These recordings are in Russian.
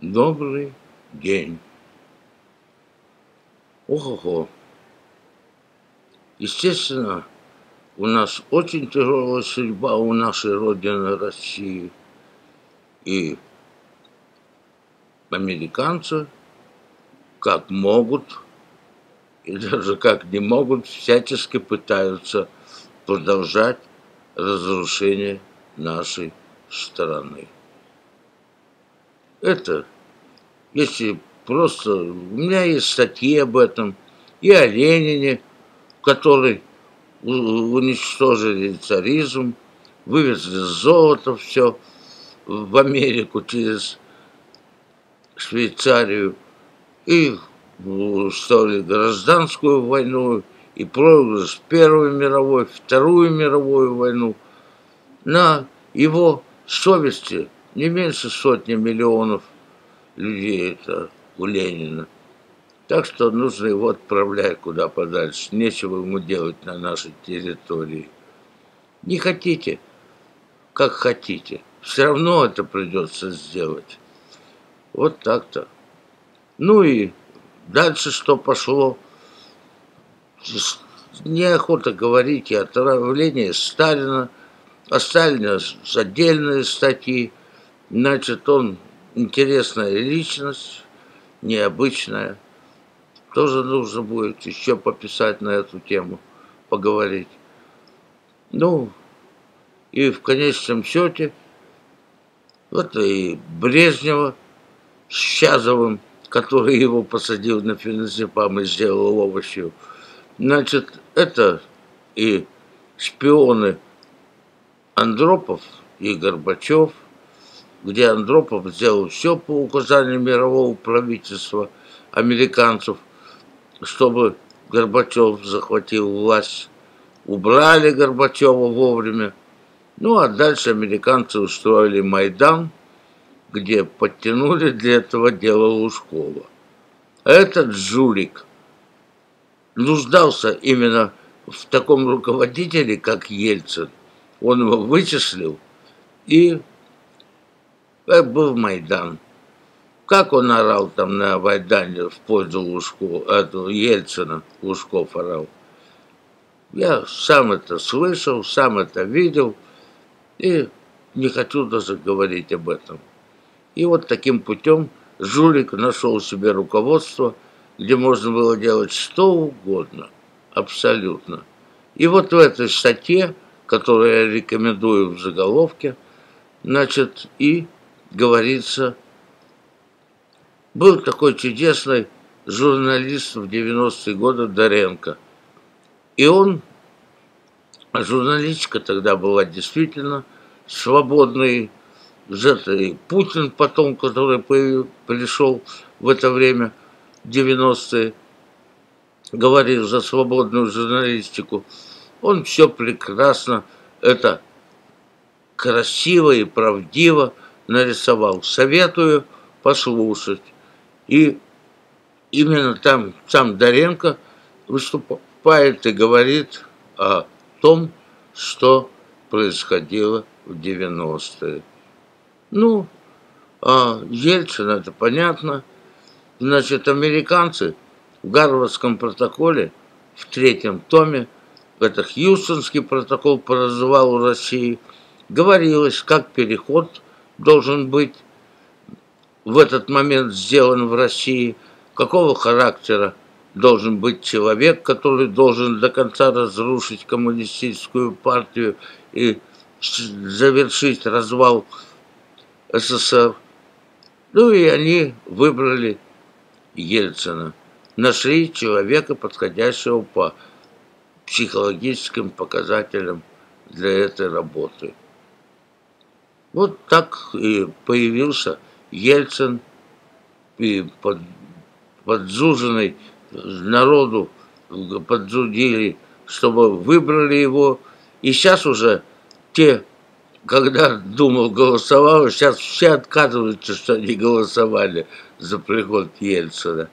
Добрый день. Ого-го. Естественно, у нас очень тяжелая судьба у нашей Родины России. И американцы, как могут, и даже как не могут, всячески пытаются продолжать разрушение нашей страны. Это, если просто... У меня есть статьи об этом, и о Ленине, который уничтожили царизм, вывезли золото все в Америку через Швейцарию и устроили гражданскую войну и проигрыш Первую мировую, Вторую мировую войну. На его совести не меньше сотни миллионов людей это у Ленина. Так что нужно его отправлять куда подальше. Нечего ему делать на нашей территории. Не хотите, как хотите. Все равно это придется сделать. Вот так-то. Ну и дальше что пошло? Неохота говорить и отравление Сталина. О Сталине отдельные статьи. Значит, он интересная личность, необычная тоже нужно будет еще пописать на эту тему, поговорить. Ну, и в конечном счете, вот и Брежнева с Щазовым, который его посадил на феназепам и сделал овощью. Значит, это и шпионы Андропов и Горбачев, где Андропов сделал все по указанию мирового правительства американцев, чтобы Горбачев захватил власть. Убрали Горбачева вовремя. Ну, а дальше американцы устроили Майдан, где подтянули для этого дела Лужкова. Этот жулик нуждался именно в таком руководителе, как Ельцин. Он его вычислил и был Майдан. Как он орал там на Майдане в пользу Лужку, эту Ельцина, Лужков орал. Я сам это слышал, сам это видел, и не хочу даже говорить об этом. И вот таким путем жулик нашел себе руководство, где можно было делать что угодно, абсолютно. И вот в этой статье, которую я рекомендую в заголовке, значит, и говорится был такой чудесный журналист в 90-е годы Доренко. И он, а журналистика тогда была действительно свободной, и Путин потом, который пришел в это время, 90-е, говорил за свободную журналистику. Он все прекрасно, это красиво и правдиво нарисовал. Советую послушать. И именно там сам Доренко выступает и говорит о том, что происходило в 90-е. Ну, а Ельцин, это понятно. Значит, американцы в Гарвардском протоколе в третьем томе, это Хьюстонский протокол по развалу России, говорилось, как переход должен быть в этот момент сделан в России, какого характера должен быть человек, который должен до конца разрушить коммунистическую партию и завершить развал СССР. Ну и они выбрали Ельцина. Нашли человека, подходящего по психологическим показателям для этой работы. Вот так и появился Ельцин и под, подзуженный народу подзудили, чтобы выбрали его. И сейчас уже те, когда думал, голосовал, сейчас все отказываются, что они голосовали за приход Ельцина.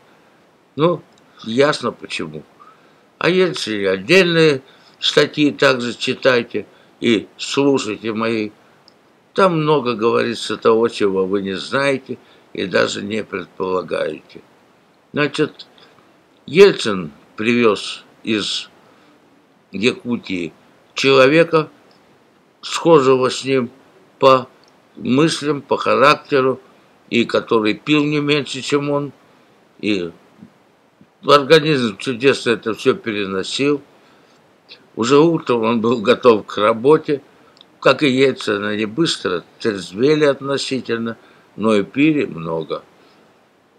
Ну, ясно почему. А Ельцин отдельные статьи также читайте и слушайте мои там много говорится того, чего вы не знаете, и даже не предполагаете. Значит, Ельцин привез из Якутии человека, схожего с ним по мыслям, по характеру, и который пил не меньше, чем он, и организм чудесно это все переносил. Уже утром он был готов к работе, как и Ельцин, они быстро трезвели относительно, но и пили много.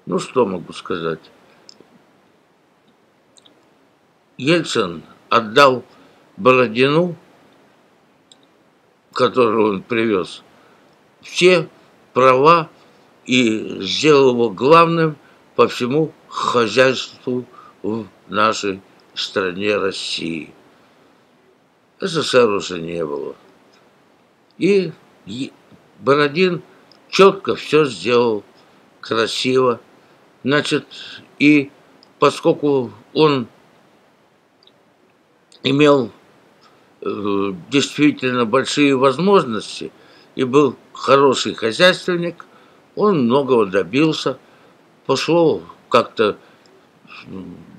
Ну, что могу сказать? Ельцин отдал Бородину, которую он привез, все права и сделал его главным по всему хозяйству в нашей стране России. СССР уже не было. И Бородин четко все сделал, красиво. Значит, и поскольку он имел э, действительно большие возможности и был хороший хозяйственник, он многого добился, пошло как-то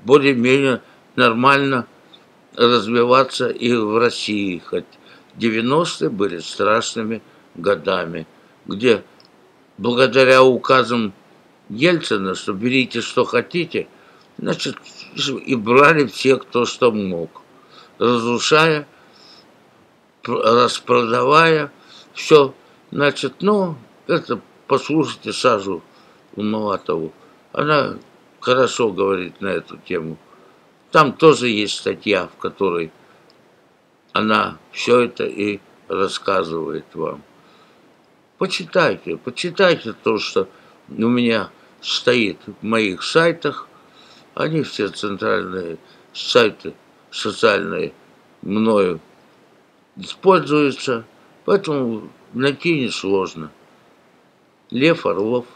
более-менее нормально развиваться и в России, хоть 90-е были страшными годами, где благодаря указам Ельцина, что берите, что хотите, значит, и брали все, кто что мог, разрушая, распродавая, все, значит, ну, это послушайте Сажу Умалатову, она хорошо говорит на эту тему. Там тоже есть статья, в которой она все это и рассказывает вам. Почитайте, почитайте то, что у меня стоит в моих сайтах. Они все центральные сайты социальные мною используются, поэтому найти несложно. Лев Орлов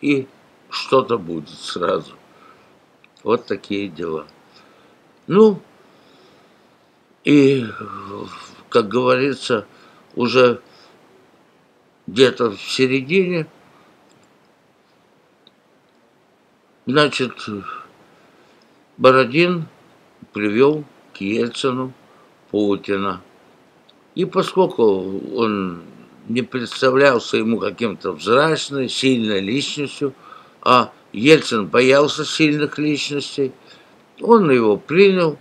и что-то будет сразу. Вот такие дела. Ну, и, как говорится, уже где-то в середине, значит, Бородин привел к Ельцину Путина. И поскольку он не представлялся ему каким-то взрачной, сильной личностью, а Ельцин боялся сильных личностей, он его принял.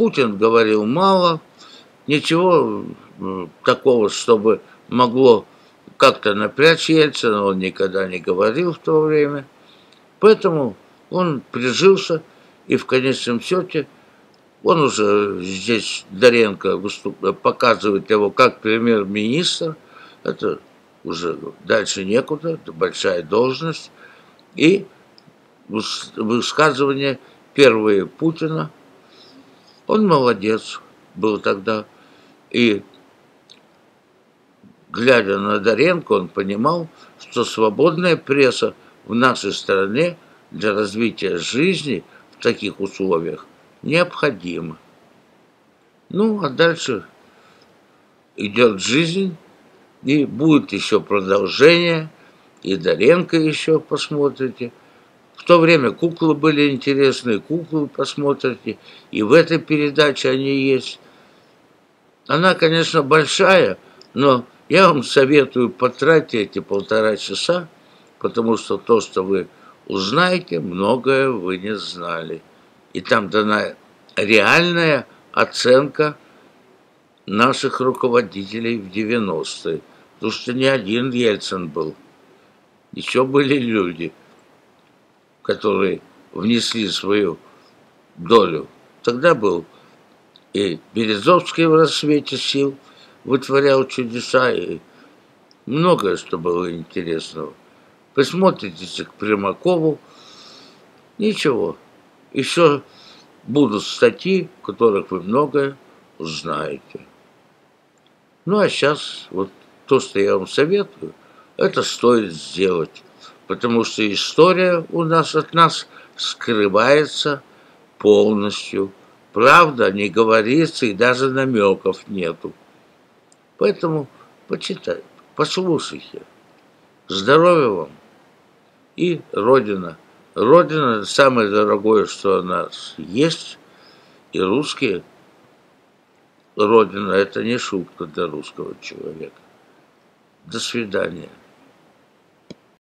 Путин говорил мало, ничего такого, чтобы могло как-то напрячь Ельцина, он никогда не говорил в то время. Поэтому он прижился, и в конечном счете он уже здесь, Доренко, показывает его как премьер-министр – это уже дальше некуда, это большая должность. И высказывание первые Путина, он молодец был тогда. И глядя на Доренко, он понимал, что свободная пресса в нашей стране для развития жизни в таких условиях необходима. Ну, а дальше идет жизнь, и будет еще продолжение, и Доренко еще посмотрите. В то время куклы были интересные, куклы посмотрите, и в этой передаче они есть. Она, конечно, большая, но я вам советую потратить эти полтора часа, потому что то, что вы узнаете, многое вы не знали. И там дана реальная оценка наших руководителей в 90-е. Потому что не один Ельцин был. Еще были люди, которые внесли свою долю. Тогда был и Березовский в рассвете сил вытворял чудеса, и многое, что было интересного. Посмотрите к Примакову, ничего. Еще будут статьи, в которых вы многое узнаете. Ну а сейчас вот то, что я вам советую, это стоит сделать. Потому что история у нас от нас скрывается полностью. Правда не говорится и даже намеков нету. Поэтому почитай, послушайте. Здоровья вам! и Родина. Родина – самое дорогое, что у нас есть, и русские. Родина – это не шутка для русского человека. До свидания.